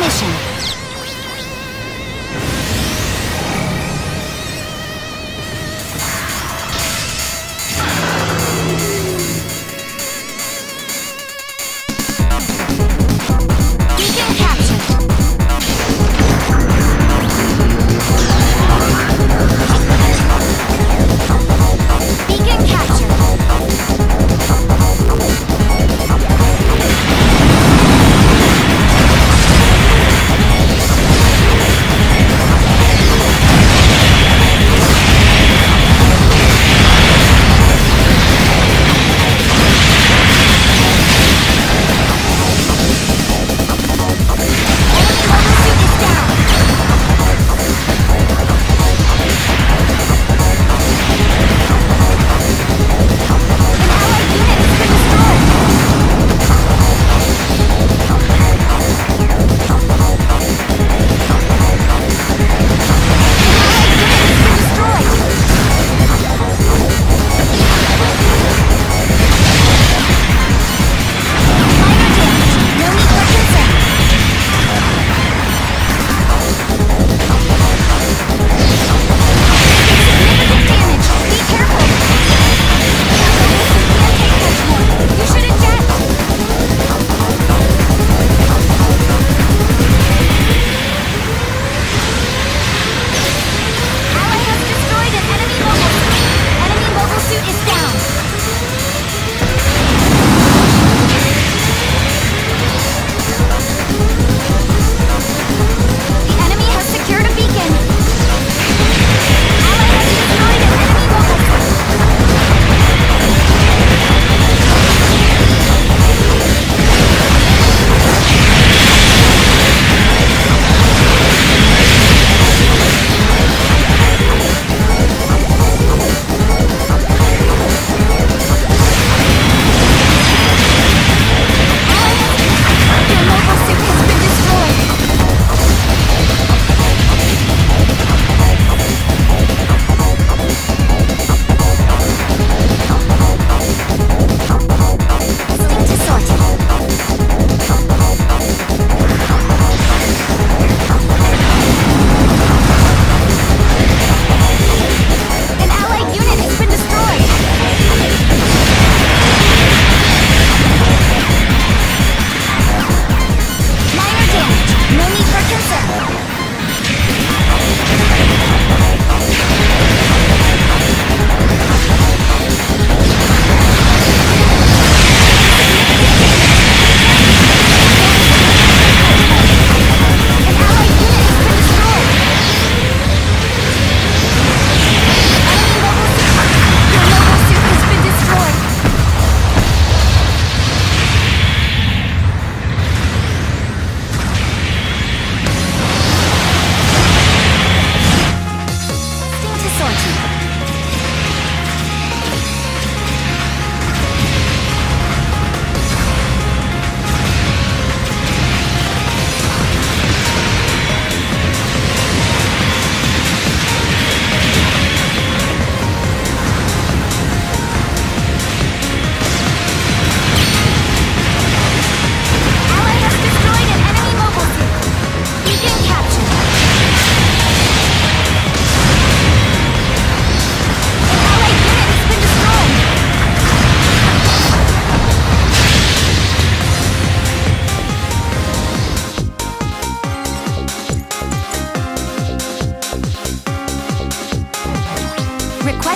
mission.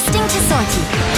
Requesting to sortie.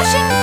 我的。